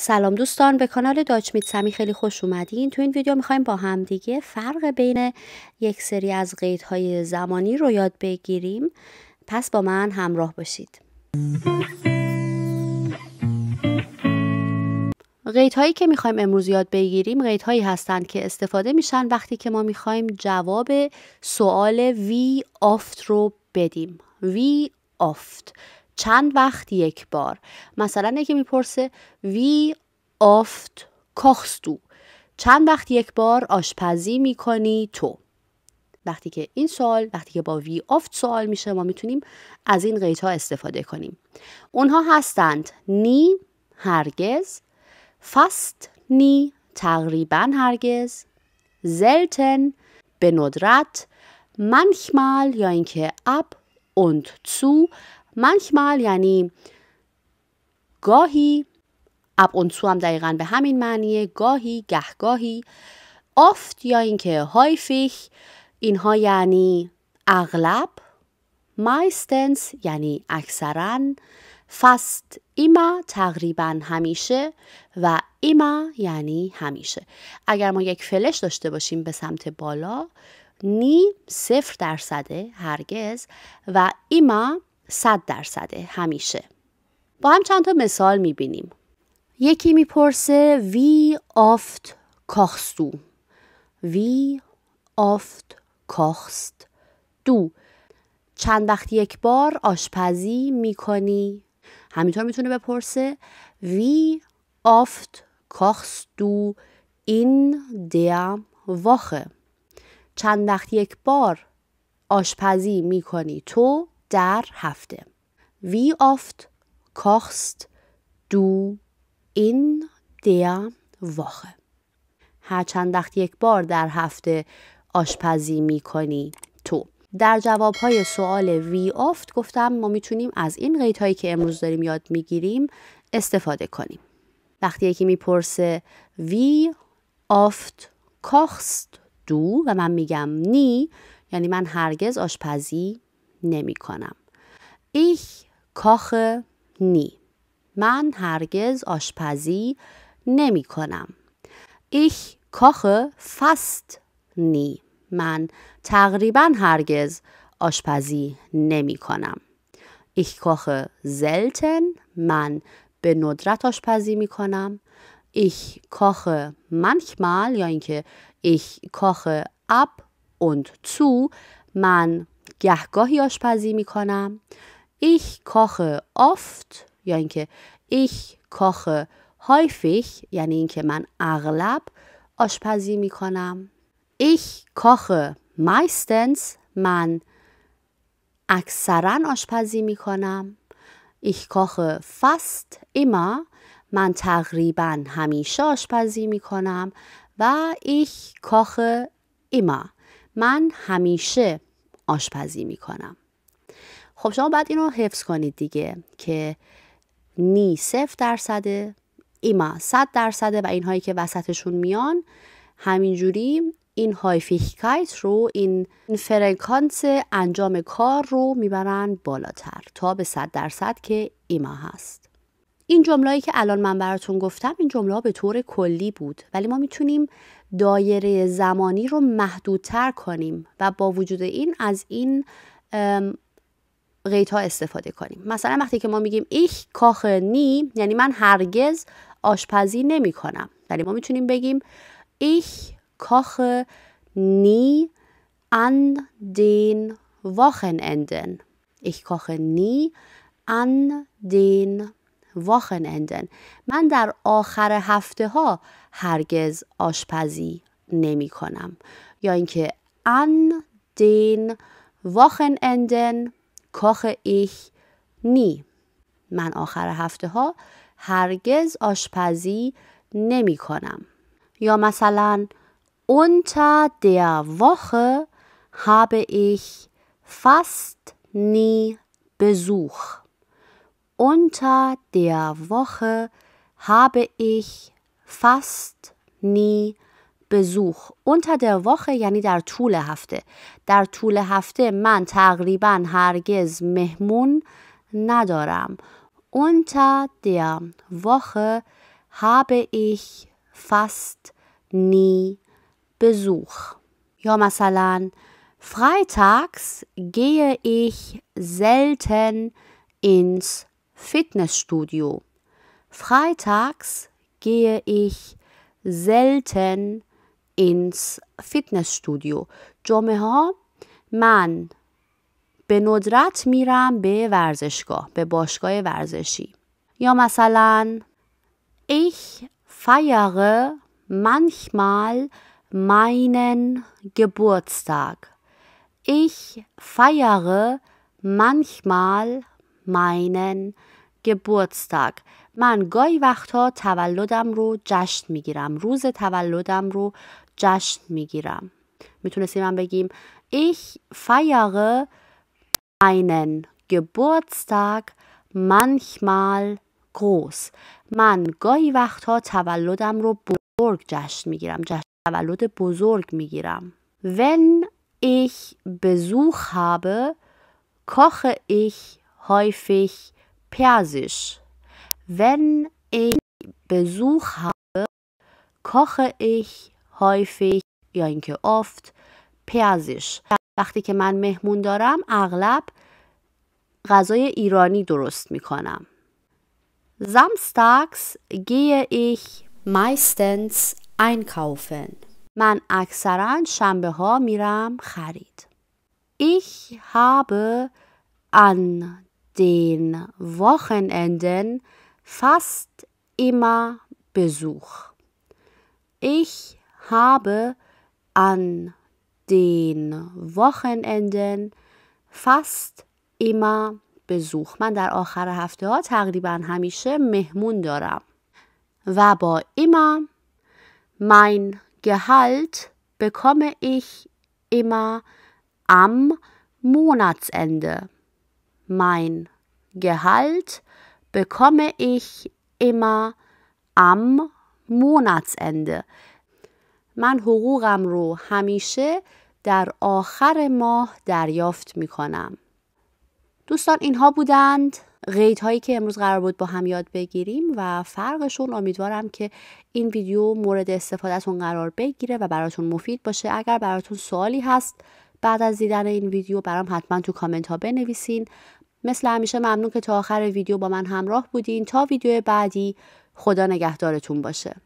سلام دوستان به کانال داچ میت سمی خیلی خوش اومدین. تو این ویدیو می‌خوایم با هم دیگه فرق بین یک سری از قیدهای زمانی رو یاد بگیریم. پس با من همراه باشید. قیدهایی که می‌خوایم امروز یاد بگیریم قیدهایی هستند که استفاده میشن وقتی که ما می‌خوایم جواب سوال وی آفت رو بدیم. وی آفت چند وقت یک بار. مثلا یکی می‌پرسه وی آفت کاخستو؟ چند وقت یک بار آشپزی می‌کنی تو؟ وقتی که این سوال وقتی که با وی آفت سوال میشه ما می‌تونیم از این قیدها استفاده کنیم. اونها هستند نی هرگز فست نی تقریبا هرگز زلتن به ندرت منchmal یا اینکه اب und zu manchmal یعنی گاهی اب zu هم دقیقا به همین معنیه گاهی گهگاهی oft یا اینکه häufig اینها یعنی اغلب meistens یعنی اکثرا fast immer تقریبا همیشه و ایما یعنی همیشه. اگر ما یک فلش داشته باشیم به سمت بالا نی صفر درصده هرگز و ایما صد درصده همیشه. با هم چند تا مثال می‌بینیم. یکی می‌پرسه وی آفت کاخستو وی آفت کاخست دو چند وقت یک بار آشپزی می‌کنی؟ همینطور می‌تونه بپرسه وی آفت kochst du in der Woche. چند وقت یک بار آشپزی می‌کنی تو؟ در هفته. Wie oft kochst du in der Woche? هر چند وقت یک بار در هفته آشپزی می‌کنی تو. در جواب های سوال وی آفت گفتم ما می‌تونیم از این قید هایی که امروز داریم یاد می‌گیریم استفاده کنیم. وقتی یکی می‌پرسه وی آفت kochst دو و من میگم نی یعنی من هرگز آشپزی نمی کنم. ich koche نی. من هرگز آشپزی نمی کنم. ich koche fast نی. من تقریبا هرگز آشپزی نمی کنم. ich koche selten من به ندرت آشپزی می کنم. ich koche manchmal یا اینکه ich koche ab und zu من گهگاهی آشپزی می کنم ich koche oft یا اینکه ich koche häufig یعنی اینکه من اغلب آشپزی می کنم ich koche meistens من اکثرا آشپزی می کنم Ich koche fast immer من تقریبا همیشه آشپزی می کنم و ich koche immer من همیشه آشپزی می کنم خب شما باید اینو حفظ کنید دیگه که نی صفر درصده ایما صد درصده و اینهایی که وسطشون میان همینجوری این هایفیکایت رو این فرکانس انجام کار رو می‌برن بالاتر تا به صد درصد که ایما هست. این جمله‌ای که الان من براتون گفتم این جمله به طور کلی بود. ولی ما می‌تونیم دایره زمانی رو محدودتر کنیم و با وجود این از این قیدها استفاده کنیم. مثلا وقتی که ما میگیم ایش کاخ نی یعنی من هرگز آشپزی نمی کنم ولی ما می‌تونیم بگیم ایش koche nie an den Wochenenden. Ich koche nie an واخنندن من در آخر هفته ها هرگز آشپزی نمی کنم یا اینکه ان دین واخنندن کاخ ایخ نی. من آخر هفته ها هرگز آشپزی نمی کنم یا مثلا اونتا دیا واخ هاب ایخ فست نی بزوخ. Unter der Woche habe ich fast nie Besuch. Unter der Woche یعنی در طول هفته. در طول هفته من تقریبا هرگز مهمون ندارم. Unter der Woche habe ich fast nie Besuch. Ja, مثلا Freitags gehe ich selten ins Fitnessstudio. Freitags gehe ich selten ins Fitnessstudio. جمعه ها من به ندرت میرم به ورزشگاه به باشگاه ورزشی یا مثلا ich feiere manchmal meinen Geburtstag. Ich feiere manchmal meinen Geburtstag. من گاهی وقتها تولدم رو جشن می‌گیرم. روز تولدم رو جشن می‌گیرم. می‌تونستیم من بگیم Ich feiere meinen Geburtstag manchmal groß. من گاهی وقتها تولدم رو بزرگ جشن می‌گیرم. جشن تولد بزرگ می‌گیرم. Wenn ich Besuch habe, koche ich häufig Persisch. Wenn ich Besuch habe, koche ich häufig یا اینکه oft Persisch. وقتی که من مهمون دارم اغلب غذای ایرانی درست می‌کنم. Samstags gehe ich meistens einkaufen. من اکثرا شنبه ها میرم خرید. Ich habe an den Wochenenden fast immer Besuch. Ich habe an den Wochenenden fast immer Besuch. من در آخر هفته ها تقریبا همیشه مهمون دارم. و با immer mein Gehalt bekomme ich immer am Monatsende. Mein Gehalt bekomme ich immer am Monatsende. من حقوقم رو همیشه در آخر ماه دریافت می کنم. دوستان اینها بودند قید هایی که امروز قرار بود با هم یاد بگیریم و فرقشون امیدوارم که این ویدیو مورد استفادهتون قرار بگیره و براتون مفید باشه اگر براتون سوالی هست بعد از دیدن این ویدیو برام حتما تو کامنت ها بنویسین مثل همیشه ممنون که تا آخر ویدیو با من همراه بودین. تا ویدیو بعدی خدا نگهدارتون باشه.